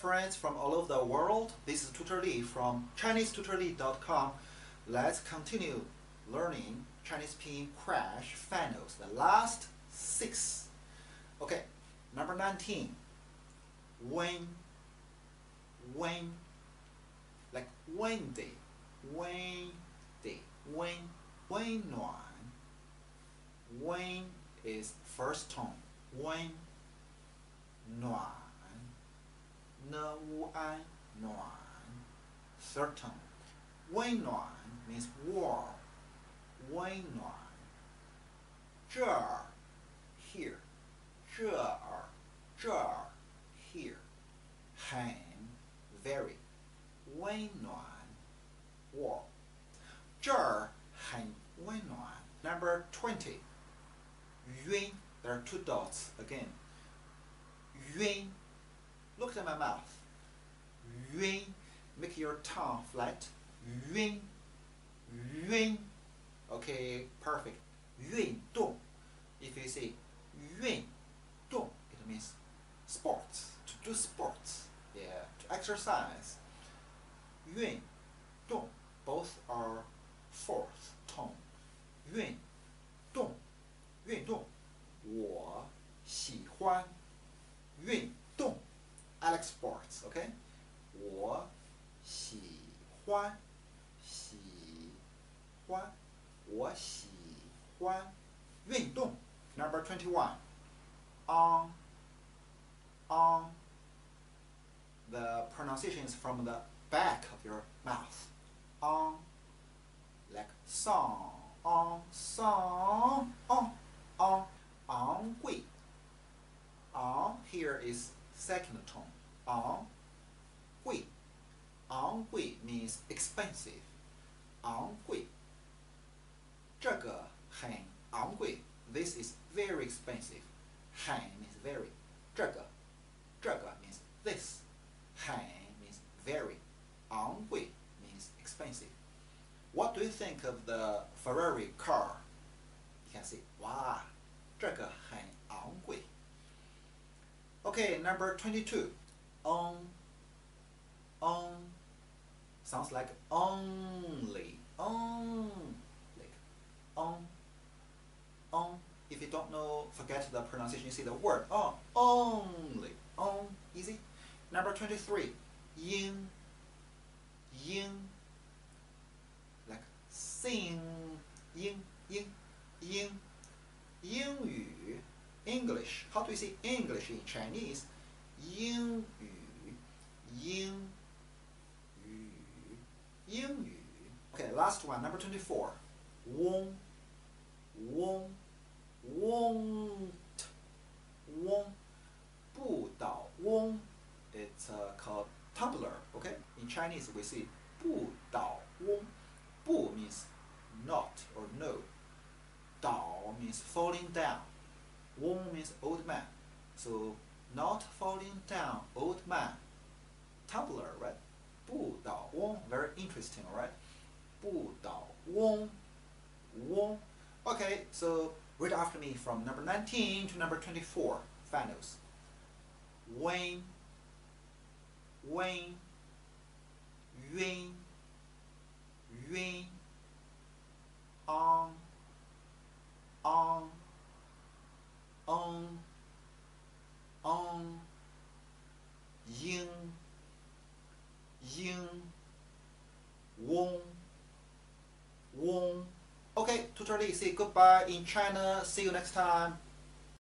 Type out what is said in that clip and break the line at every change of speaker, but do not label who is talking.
friends from all over the world. This is Tutor Li from ChineseTutorLi.com. Let's continue learning Chinese Pinyin Crash Finals, the last six. Okay, number 19. When, when, like Wendy, Wendy, when, when. When is first tone. When, nuan. Ne wu an, nuan. Third tone. Wen nuan means warm. Wen nuan. 这儿 here. 这儿这儿 here. 很 very. 温暖 warm. 这儿很温暖 Number 20. 晕 There are two dots again. 晕 Look at my mouth. 晕 Make your tongue flat. 晕晕 Okay, perfect. 运动 If you say 运动 it means sports, to do sports. Yeah, to exercise. 运动 both are fourth tone. 运动运动我喜欢运 欢喜欢我喜欢运动 Number 21 On On The pronunciation is from the back of your mouth On like song on song on on 昂贵 On here is second tone. 昂贵 昂贵 means expensive. 昂贵这个很昂贵 This is very expensive. 很 means very. 这个这个 means this. 很 means very. 昂贵 means expensive. What do you think of the Ferrari car? You can see, wow, 这个很昂贵。Okay, number 22. On, on, sounds like only, on, like on, on. If you don't know, forget the pronunciation, you see the word on, only, on, easy. Number 23. Yin, yin, like sing, yin, yin, yin. 英语 English. How do you say English in Chinese? 英语 last one, number 24. Won't won't won't won't 不倒 won't it's uh, called tumbler, okay? In Chinese we say 不倒翁 Bu means not or no. Dao means falling down. Wong means old man. So not falling down, old man. Tumbler, right? Bu Dao Wong, very interesting, right? Bu Dao Wong, Wong. Okay, so read after me from number 19 to number 24, finals. When, when, yun, yun, on, on, on, on, yin, yin, wong, Okay, say goodbye in China. See you next time.